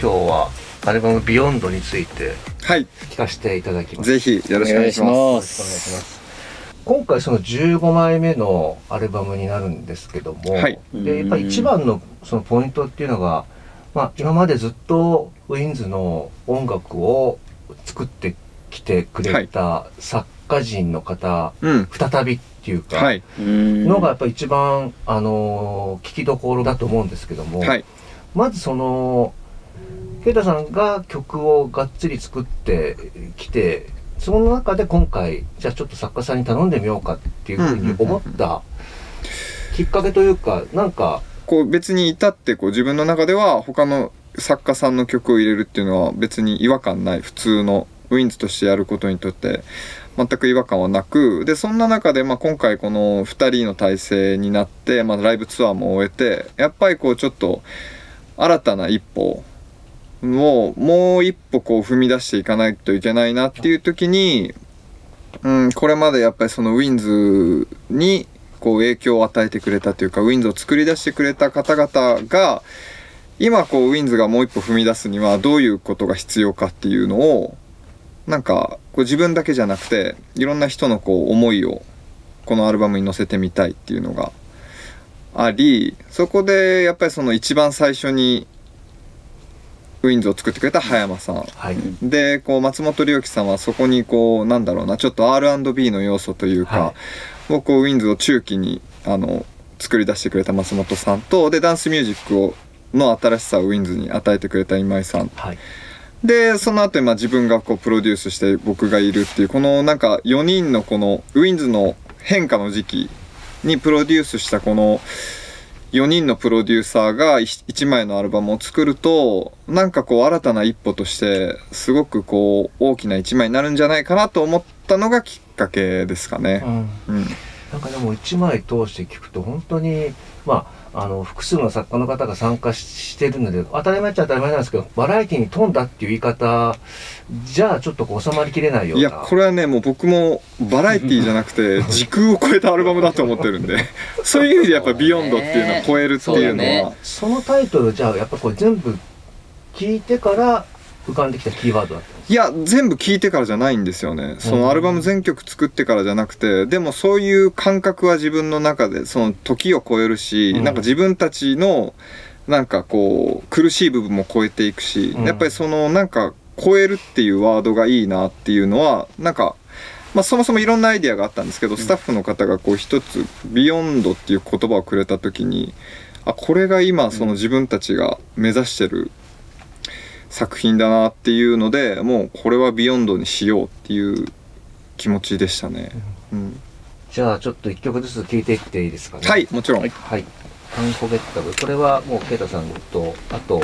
今日はアルバム「 Beyond についてはい。聞かせていただきます。ぜひよろしくお願いします。お願いしまお願いします。今回その15枚目のアルバムになるんですけども、はい。でやっぱり一番のそのポイントっていうのが、まあ、今までずっと w-inds.の音楽を作ってきてくれた作家陣の方、うん。再びっていうか、はい。のがやっぱり一番、あのー聞きどころだと思うんですけども、はい。まずそのケイタさんが曲をがっつり作ってきてその中で今回じゃあちょっと作家さんに頼んでみようかっていうふうに思ったきっかけというかなんかこう別に至ってこう自分の中では他の作家さんの曲を入れるっていうのは別に違和感ない。普通のウィンズとしてやることにとって全く違和感はなく。でそんな中でまあ今回この2人の体制になって、まあ、ライブツアーも終えてやっぱりこうちょっと新たな一歩をもう一歩こう踏み出していかないといけないなっていう時に、うん、これまでやっぱりそのウィンズにこう影響を与えてくれたというかウィンズを作り出してくれた方々が今こうウィンズがもう一歩踏み出すにはどういうことが必要かっていうのをなんかこう自分だけじゃなくていろんな人のこう思いをこのアルバムに乗せてみたいっていうのがありそこでやっぱりその一番最初に w-inds. を作ってくれた葉山さん。はい、でこう松本龍樹さんはそこにこうなんだろうなちょっと R&B の要素というか、はい。をこう w-inds. を中期にあの作り出してくれた松本さんとでダンスミュージックをの新しさを w-inds. に与えてくれた今井さん。はい、でその後にまあ自分がこうプロデュースして僕がいるっていうこのなんか4人のこの w-inds. の変化の時期にプロデュースしたこの4人のプロデューサーが1枚のアルバムを作るとなんかこう新たな一歩としてすごくこう大きな1枚になるんじゃないかなと思ったのがきっかけですかね。うん、なんかでも1枚通して聞くと本当にまああの複数の作家の方が参加ししてるので当たり前っちゃ当たり前なんですけどバラエティに富んだっていう言い方じゃあちょっとこう収まりきれないような。いやこれはねもう僕もバラエティーじゃなくて 時空を超えたアルバムだと思ってるんでそういう意味でやっぱ「ビヨンドっていうのは超えるっていうのは。そのタイトルじゃあやっぱこれ全部聞いてから浮かんできたキーワードだったいや全部聴いてからじゃないんですよね。そのアルバム全曲作ってからじゃなくてでもそういう感覚は自分の中でその時を超えるし、うん。なんか自分たちのなんかこう苦しい部分も超えていくし、うん。やっぱりそのなんか超えるっていうワードがいいなっていうのはなんかまあ、そもそもいろんなアイディアがあったんですけど、スタッフの方がこう一つ「Beyond っていう言葉をくれた時にあこれが今その自分たちが目指してる作品だなっていうのでもうこれは「Beyond にしようっていう気持ちでしたね。うん、じゃあちょっと一曲ずつ聞いていっていいですかね？はいもちろん、はい「カンフォゲッタブ」これはもうケイタさんとあと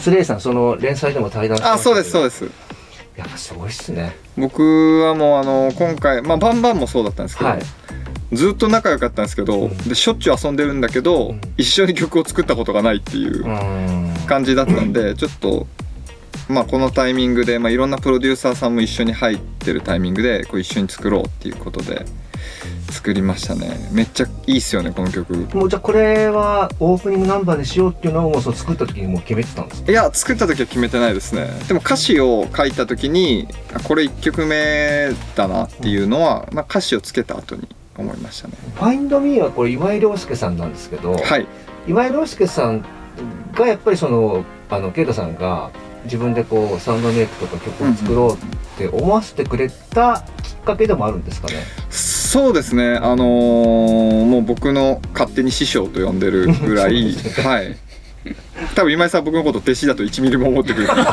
スレイさんその連載でも対談してまあそうですそうです。やっぱすごいっすね。僕はもうあの今回まあバンバンもそうだったんですけど、はい。ずっと仲良かったんですけど、うん。でしょっちゅう遊んでるんだけど、うん。一緒に曲を作ったことがないっていう感じだったんでちょっとまあこのタイミングで、まあ、いろんなプロデューサーさんも一緒に入ってるタイミングでこう一緒に作ろうっていうことで作りましたね。めっちゃいいっすよねこの曲。もうじゃあこれはオープニングナンバーにしようっていうのをもうそう作った時にもう決めてたんですか？いや作った時は決めてないですね。でも歌詞を書いた時にあこれ1曲目だなっていうのは、まあ、歌詞をつけた後に思いましたね「Find Me」はこれ今井亮介さんなんですけど、はい。今井亮介さんがやっぱりそのあのケイタさんが自分でこうサウンドメイクとか曲を作ろうって思わせてくれたきっかけでもあるんですかね？そうですね。あのーもう僕の勝手に師匠と呼んでる ぐらいはい。多分今井さん僕のこと弟子だと1ミリも思ってくれる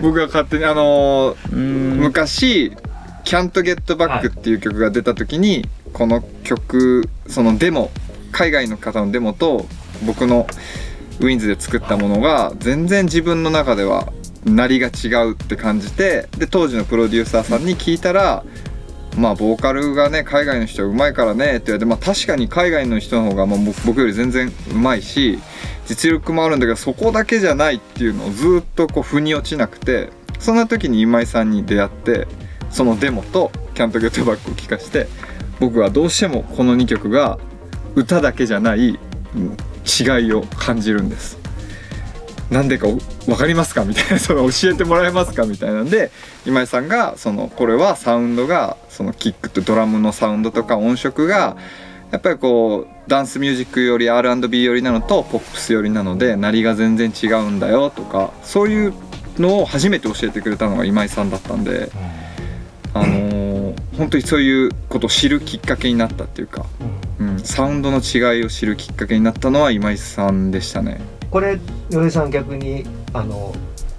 僕が勝手にあのー昔「Can't Get Back」っていう曲が出た時に、この曲そのデモ海外の方のデモと僕のウィンズで作ったものが全然自分の中ではなりが違うって感じてで当時のプロデューサーさんに聞いたら「まあボーカルがね海外の人はうまいからね」って言われて、まあ、確かに海外の人の方が、まあ、僕より全然うまいし実力もあるんだけどそこだけじゃないっていうのをずっとこう腑に落ちなくてそんな時に今井さんに出会ってそのデモと「キャントゲットバック」を聴かして僕はどうしてもこの2曲が歌だけじゃないうん違いを感じるんです。なんでか分かりますか？みたいな。その教えてもらえますか？みたいなんで今井さんがそのこれはサウンドがそのキックとドラムのサウンドとか音色がやっぱりこうダンスミュージックより R&B 寄りなのとポップス寄りなので鳴りが全然違うんだよとかそういうのを初めて教えてくれたのが今井さんだったんで、あのー本当にそういうことを知るきっかけになったっていうか、うん、サウンドの違いを知るきっかけになったのは今井さんでしたね。これ米さん逆にあの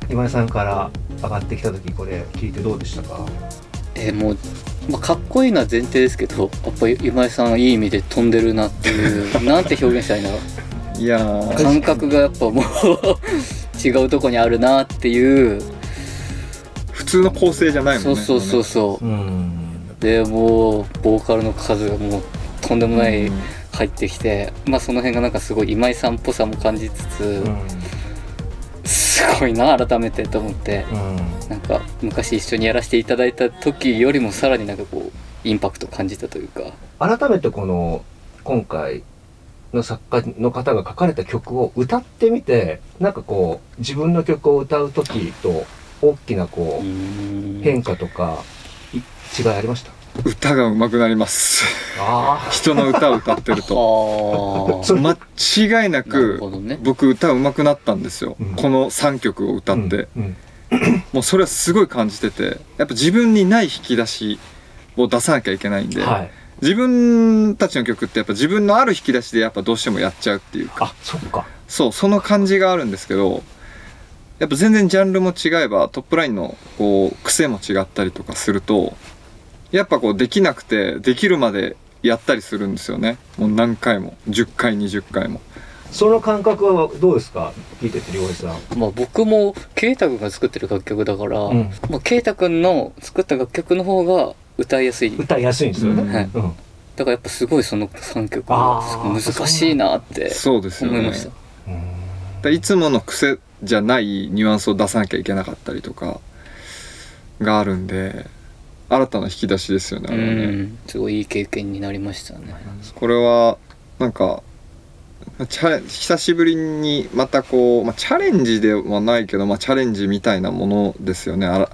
今井さんから上がってきた時これ聞いてどうでしたか？えーもう、まあ、かっこいいのは前提ですけどやっぱり今井さんいい意味で飛んでるなっていう なんて表現したらいいんだろういやー。感覚がやっぱもう 違うとこにあるなっていう。普通の構成じゃないもんね。そうそうそうそう。うん。でもうボーカルの数がもうとんでもないうん。入ってきて、まあその辺がなんかすごい今井さんっぽさも感じつつ、うん。すごいな改めてと思ってうん。なんか昔一緒にやらせていただいた時よりもさらになんかこうインパクト感じたというか。改めてこの今回の作家の方が書かれた曲を歌ってみてなんかこう自分の曲を歌う時と大きなこう変変化とかい違いありました？歌が上手くなります。あ人の歌を歌ってると。間違いなく僕歌上手くなったんですよ、うん。この3曲を歌あって、うん。もうそれはすごい感じてて。やっぱ自分にない引き出しを出さなきゃいけないんで、はい。自分たちの曲ってやっぱ自分のある引き出しでやっぱどうしてもやっちゃうっていうか。あそっか。そうその感じがあるんですけどやっぱ全然ジャンルも違えばトップラインのこう癖も違ったりとかするとやっぱこうできなくてできるまでやったりするんですよね。もう何回も。10回20回も。その感覚はどうですか？聞いてて良平さん。まあ僕も圭太君が作ってる楽曲だから、うん。まあ、圭太君の作った楽曲の方が歌いやすい。歌いやすいんですよね、うん。はいうん。だからやっぱすごいその3曲難しいなってそうですよね。思いました。だいつもの癖じゃないニュアンスを出さなきゃいけなかったりとかがあるんで新たな引き出しですよねあうれはね、んすごいいい経験になりましたね。これはなんかチャレ久しぶりにまたこう、まあ、チャレンジではないけど、まあ、チャレンジみたいなものですよね。あら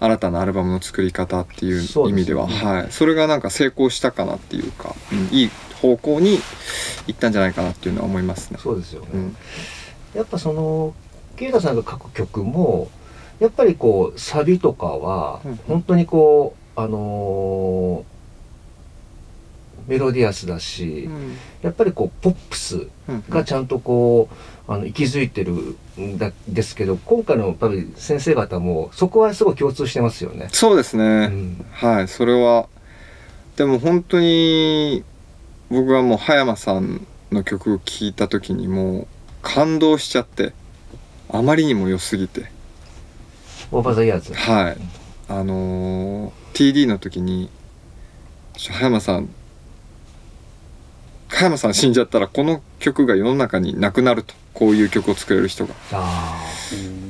新たなアルバムの作り方っていう意味では。ねはい、それがなんか成功したかなっていうか、うん。いい方向に行ったんじゃないかなっていうのは思いますね。そうですよね、うんやっぱその慶太さんが書く曲もやっぱりこうサビとかはうん。本当にこうあのーメロディアスだし、やっぱりこうポップスうん。がちゃんとこうあの息づいてるんだですけど今回のやっぱり先生方もそこはすごい共通してますよね。そうですね、うん。はいそれは。でも本当に僕はもう葉山さんの曲を聴いた時にもう感動しちゃってあまりにも良すぎてオーバーザイヤーズ。はい。あのー TD の時に葉山さん葉山さん死んじゃったらこの曲が世の中になくなると。こういう曲を作れる人が。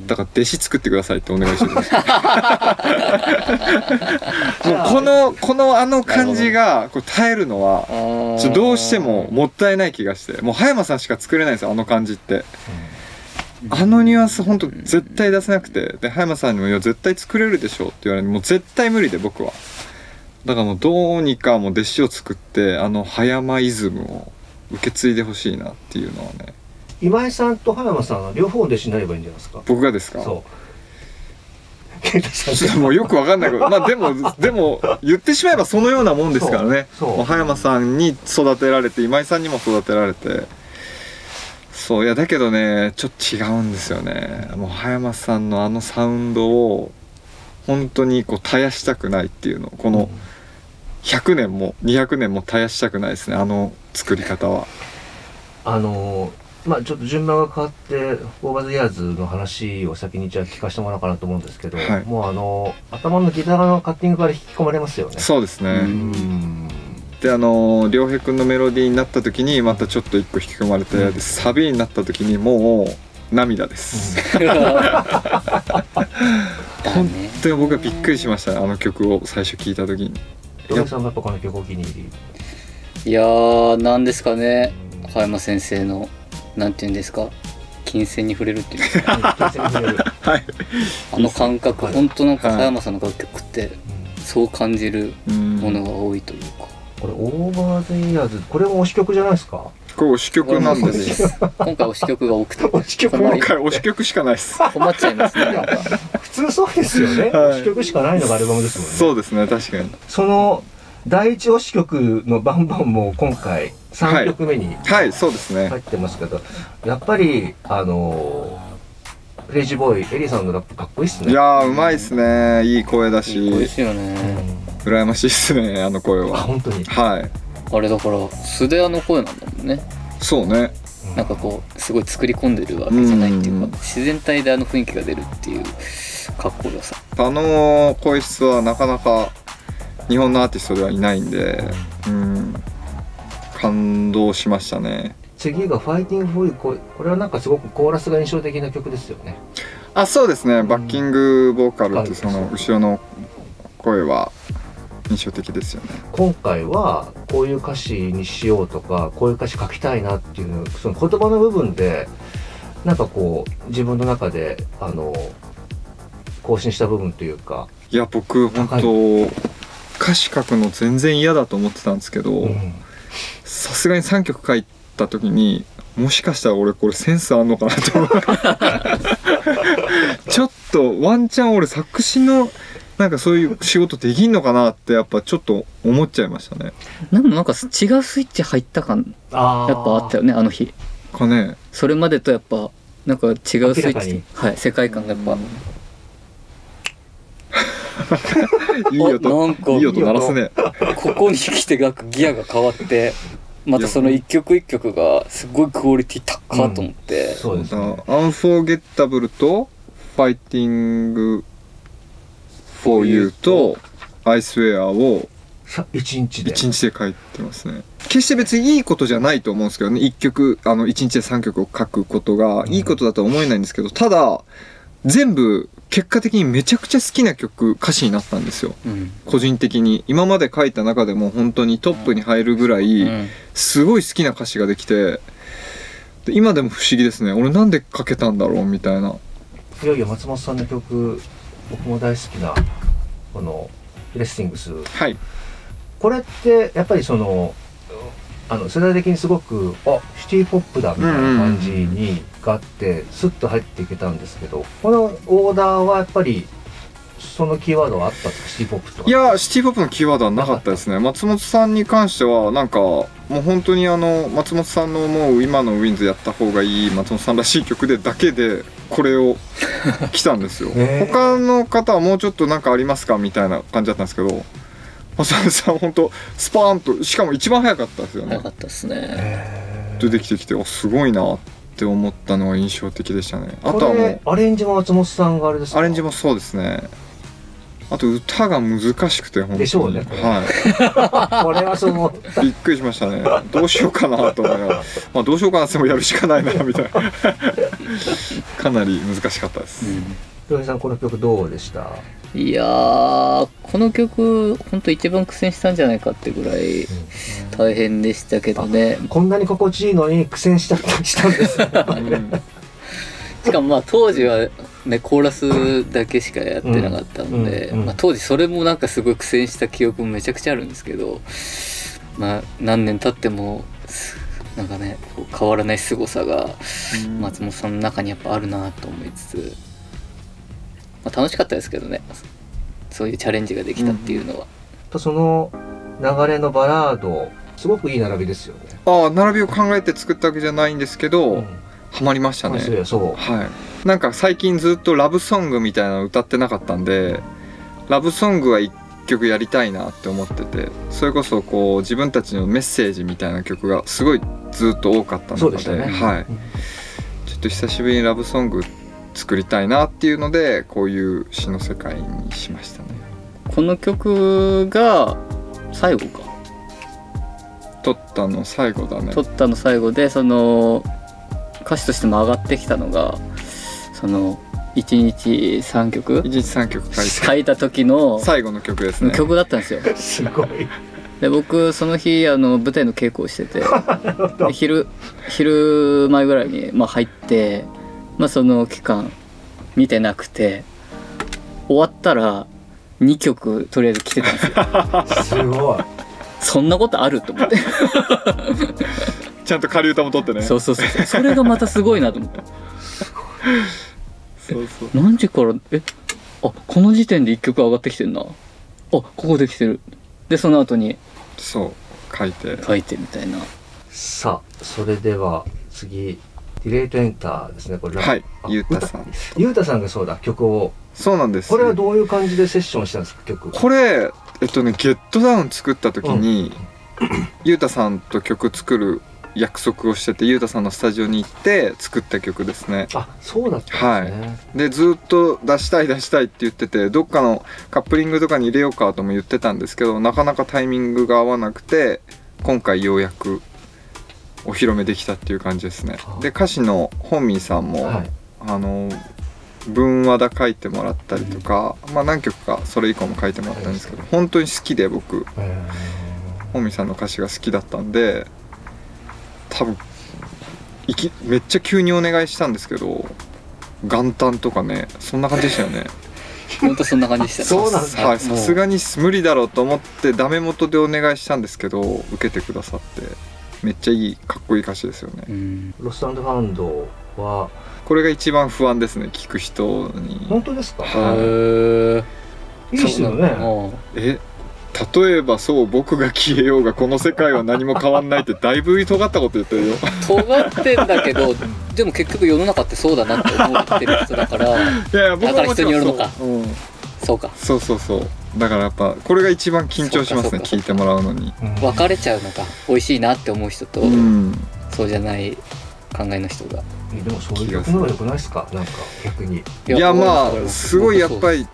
だから弟子作ってくださいってお願いして もうこのこのあの感じがこう耐えるのはどうしてももったいない気がして。もう葉山さんしか作れないんですよあの感じってあのニュアンス本当絶対出せなくてで葉山さんにも「いや絶対作れるでしょ」って言われてもう絶対無理で僕は。だからもうどうにかもう弟子を作ってあの葉山イズムを受け継いでほしいなっていうのはね。今井さんと葉山さんは両方弟子になればいいんじゃないですか？僕がですか？そう。もうよくわかんない。けどまあでも でも言ってしまえばそのようなもんですからね。葉山さんに育てられて今井さんにも育てられてそういやだけどねちょっと違うんですよね。もう葉山さんのあのサウンドを本当にこう絶やしたくないっていうの。この100年も200年も絶やしたくないですねあの作り方は。あのーまあちょっと順番が変わってオーバーザイヤーズの話を先にじゃあ聞かせてもらおうかなと思うんですけど、はい。もうあのー頭のギターのカッティングから引き込まれますよね。そうですね、うんであの良平君のメロディーになった時にまたちょっと一個引き込まれて、でサビになった時にもう涙です、だね。でも僕はびっくりしましたねあの曲を最初聴いた時に。ドラさんもやっぱこの曲お気に入り？いやーなんですかね。葉山先生のなんて言うんですか。き金銭に触れるっていう はい。あの感覚はい。本当なんかはい。加山さんの楽曲ってうん。そう感じるうんものが多いというか、これオーバーズイヤーズこれも推し曲じゃないですか？これ推し曲なんですす 今回推し曲が多くて。推し曲？今回推し曲しかないです。困っちゃいますね。普通そうですよね、はい。推し曲しかないのがアルバムですもんね。そうですね確かに。その第一推し曲のバンバンも今回3曲目にはい。そうですね。入ってますけど、やっぱりあのークレイジーボーイエリーさんのラップかっこいいっすね。いやーうまいっすね。いい声だし。美味しいようね、ん羨ましいっすねあの声あは本当に？はい。あれだから素であの声なんだもんね。そうね。なんかこうすごい作り込んでるわけじゃないっていうか、うん。自然体であの雰囲気が出るっていうかっこよさ。あの声質はなかなか日本のアーティストではいないんでうん。感動しましたね。次が「 Fighting For You」ここれはなんかすごくコーラスが印象的な曲ですよね。あそうですね。バッキングボーカルってうんその後ろの声は印象的ですよね。今回はこういう歌詞にしようとかこういう歌詞書きたいなっていうその言葉の部分でなんかこう自分の中であの更新した部分というか、いや僕本当歌詞書くの全然嫌だと思ってたんですけどうんさすがに3曲書いた時にもしかしたら俺これセンスあんのかなと ちょっとワンチャン俺作詞のなんかそういう仕事できんのかなってやっぱちょっと思っちゃいましたね。でもなんか違うスイッチ入った感あやっぱあったよねあの日。かねそれまでとやっぱなんか違うスイッチはい世界観がやっぱ。いい音。なんかいい音鳴らすね。ここに来てなんかギアが変わってまたその一曲一曲がすごいクオリティ高いと思って、そうですね。アンフォーゲッタブルとファイティング for you とアイスウェアをさ一日で。1日で書いてますね。決して別にいいことじゃないと思うんですけどね。1曲あの1日で3曲を書くことがいいことだとは思えないんですけどただ全部結果的にめちゃくちゃ好きな曲歌詞になったんですよ。うん。個人的に。今まで書いた中でも本当にトップに入るぐらいうん。すごい好きな歌詞ができてで今でも不思議ですね。俺なんで書けたんだろうみたいな。いよいよ松本さんの曲僕も大好きなこの「レッシングス」はい。これってやっぱりそのあの世代的にすごくあシティ・ポップだみたいな感じにがあってスッと入っていけたんですけどこのオーダーはやっぱりそのキーワードはあったんですかシティ・ポップとは？いやシティポップのキーワードはなかったですね。松本さんに関してはなんかもう本当にあの松本さんの思う今のウィンズやった方がいい松本さんらしい曲でだけでこれを 来たんですよ。他の方はもうちょっとなんかありますかみたいな感じだったんですけど松本さん本当スパーンとしかも一番早かったですよね。早かったですね。出てきてきておすごいなって思ったのが印象的でしたね。あとはもうアレンジも松本さんがあれですか？アレンジもそうですねあと歌が難しくて本当に。でしょうねこれ。はい。これはそう思ったびっくりしましたね。どうしようかなと思いながら、まあ、どうしようかなってもやるしかないなみたいな。かなり難しかったです、洋平さんこの曲どうでした？いやーこの曲ほんと一番苦戦したんじゃないかってぐらい大変でしたけどね。こんなに心地いいのに苦戦しちゃったしたんですね。うん。しかもまあ当時はねコーラスだけしかやってなかったので、うんうんまあ、当時それもなんかすごい苦戦した記憶もめちゃくちゃあるんですけどまあ何年経ってもすなんかね変わらない凄さが松本さんの中にやっぱあるなと思いつつ、まあ、楽しかったですけどね。そういうチャレンジができたっていうのは、その流れのバラードすごくいい並びですよね。ああ並びを考えて作ったわけじゃないんですけど、うん。ハマりましたね。そうそう。はいなんか最近ずっとラブソングみたいなの歌ってなかったんでラブソングは一曲やりたいなって思っててそれこそこう自分たちのメッセージみたいな曲がすごいずっと多かったのででね。はい、うん。ちょっと久しぶりにラブソング作りたいなっていうのでこういう詩の世界にしましたね。この曲が最後か。撮ったの最後だね。撮ったの最後でその歌詞としても上がってきたのがその1日3曲？1日3曲書いて。書いた時の最後の曲ですね。曲だったんですよ。すごい。で僕その日あの舞台の稽古をしてて で昼昼前ぐらいに、まあ、入ってまあその期間見てなくて終わったら2曲とりあえず来てたんですよ。すごい。そんなことあると思って。ちゃんと仮歌も取ってね。そうそうそう。それがまたすごいなと思ってそうそう。何時から？え？あこの時点で1曲上がってきてんな。あここできてる。でその後にそう書いて。書いてみたいな。さあそれでは次ディレイトエンターですねこれ。はいあゆうたさん。ゆうたさんがそうだ曲を。そうなんです。これはどういう感じでセッションしたんですか曲。これえっとね「ゲットダウン」作った時に、ゆうたさんと曲作る約束をしててゆうたさんのスタジオに行って作った曲ですね。あそうだったんですね、でずっと出したい出したいって言っててどっかのカップリングとかに入れようかとも言ってたんですけどなかなかタイミングが合わなくて今回ようやくお披露目できたっていう感じですね。はあで歌詞の本民さんも、はい。あの文話だ書いてもらったりとか、まあ何曲かそれ以降も書いてもらったんですけど本当に好きで僕。へ本見さんの歌詞が好きだったんで多分いきめっちゃ急にお願いしたんですけど元旦とかねそんな感じでしたよね。ほんとそんな感じでした。ねそうなんだ。はいさすがに無理だろうと思ってダメ元でお願いしたんですけど受けてくださってめっちゃいいかっこいい歌詞ですよね。うん。ーロストファウンドは？これが一番不安ですね聞く人に。本当ですか？はい。へえいいですよね。え例えばそう僕が消えようがこの世界は何も変わんないってだいぶ尖ったこと言ってるよ。尖ってんだけどでも結局世の中ってそうだなって思ってる人だから。いやいや僕だから人によるのか。そう。うん。そうか。そうそうそう。だからやっぱこれが一番緊張しますね聞いてもらうのに。うん。分かれちゃうのか。美味しいなって思う人と、うん。そうじゃない考えの人が。でもそういう曲の方が良くないですか？なんか逆に。いやま僕あすごいやっぱりり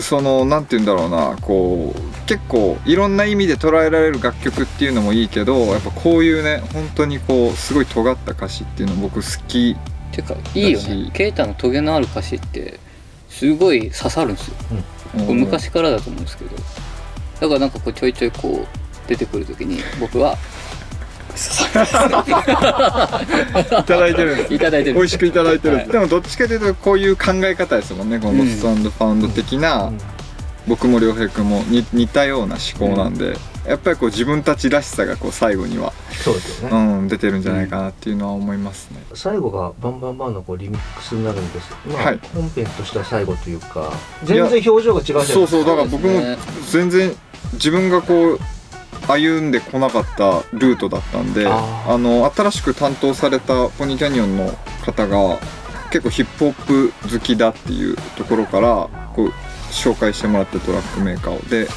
そのなんて言うんだろうなこう結構いろんな意味で捉えられる楽曲っていうのもいいけどやっぱこういうね本当にこうすごい尖った歌詞っていうの僕好きていうかいいよね。ケイタのトゲのある歌詞ってすごい刺さるんですよ。これ昔からだと思うんですけど。だからなんかこうちょいちょいこう出てくる時に僕は いただいてるんですいただいてる美味しくいただいてるんでもどっちかというとこういう考え方ですもんね。このロストファウンド的な、うん。僕も良平君も似似たような思考なんで、やっぱりこう自分たちらしさがこう最後には、そうですようね、ん、出てるんじゃないかなっていうのは思いますね。最後がバンバンバンのこうリミックスになるんです。まあ、はい。本編としては最後というか全然表情が違うじゃないですか。そうそうだから僕も全然自分がこう歩んでこなかったルートだったんであの新しく担当されたポニーキャニオンの方が結構ヒップホップ好きだっていうところからこう紹介してもらってトラックメーカーを。で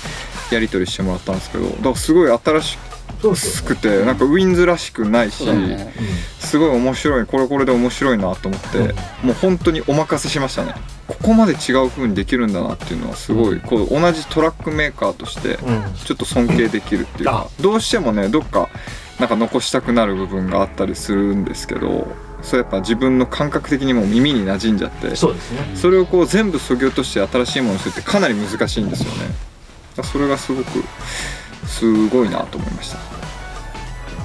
やり取りしてもらったんですけどだからすごい新しくてなんかウィンズらしくないし、すごい面白いこれこれで面白いなと思って、うん。もう本当にお任せしましたねここまで違う風にできるんだなっていうのはすごい、うん。こう同じトラックメーカーとしてうん。ちょっと尊敬できるっていう。か、どうしてもねどっかなんか残したくなる部分があったりするんですけどそれやっぱ自分の感覚的にもう耳に馴染んじゃってそうですね。それをこう全部そぎ落として新しいものにするってかなり難しいんですよね。それがすごくすごいなと思いました。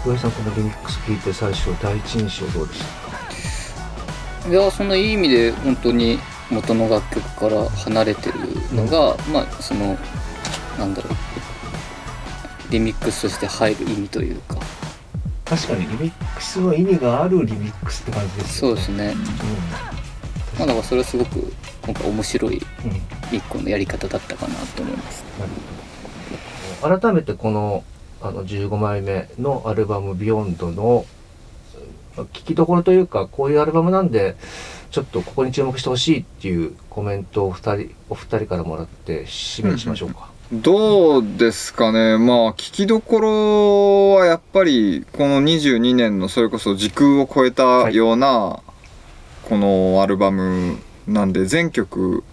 上井さんこのリミックス聞いて最初第一印象どうでしたか？いやそのいい意味で本当に元の楽曲から離れてるのが、まあそのなんだろう。リミックスとして入る意味というか。確かにリミックスの意味があるリミックスって感じですよね。そうですね。まあだからそれはすごく今回面白いうん、うん一個のやり方だったかなと思います。改めてこのあの15枚目のアルバム「ビヨンドの聞きどころというかこういうアルバムなんでちょっとここに注目してほしいっていうコメントを二人お二人からもらって締めにしましょうか。どうですかねまあ聞きどころはやっぱりこの22年のそれこそ時空を超えたようなこのアルバムなんで全曲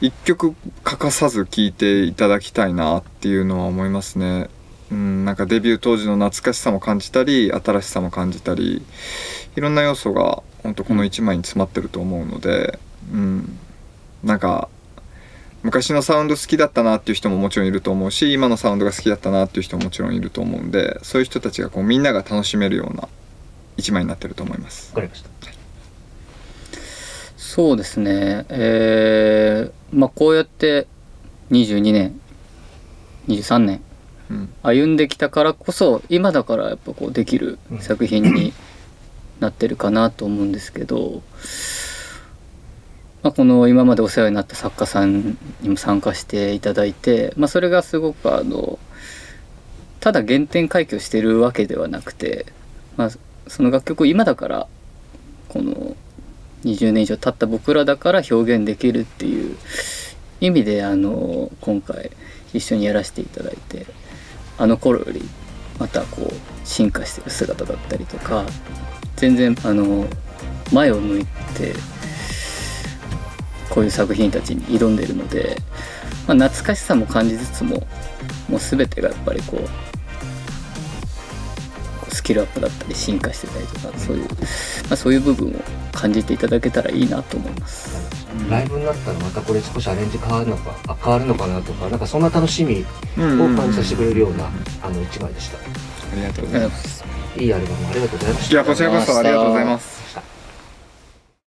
一曲欠かさず聴いていただきたいなっていうのは思いますね。うん、なんかデビュー当時の懐かしさも感じたり新しさも感じたりいろんな要素が本当この1枚に詰まってると思うので、うん、なんか昔のサウンド好きだったなっていう人ももちろんいると思うし今のサウンドが好きだったなっていう人ももちろんいると思うんでそういう人たちがこうみんなが楽しめるような一枚になってると思いますわかりました。そうですねえーまあこうやって22年23年うん歩んできたからこそ今だからやっぱこうできる作品になってるかなと思うんですけど、まあ、この今までお世話になった作家さんにも参加していただいて、まあ、それがすごくあのただ原点回帰をしてるわけではなくて、まあ、その楽曲を今だからこの20年以上経った僕らだから表現できるっていう意味であの今回一緒にやらせていただいてあの頃よりまたこう進化してる姿だったりとか全然あの前を向いてこういう作品たちに挑んでるので、まあ、懐かしさも感じつつももう全てがやっぱりこうスキルアップだったり進化してたりとかそういう、まあ、そういう部分を感じていただけたらいいなと思います。ライブになったらまたこれ少しアレンジ変わるのかあ変わるのかなとかなんかそんな楽しみを感じさせてくれるようなあの一枚でした。ありがとうございますありがとうございます。いいアルバムありがとうございました。いやこちらこそありがとうございます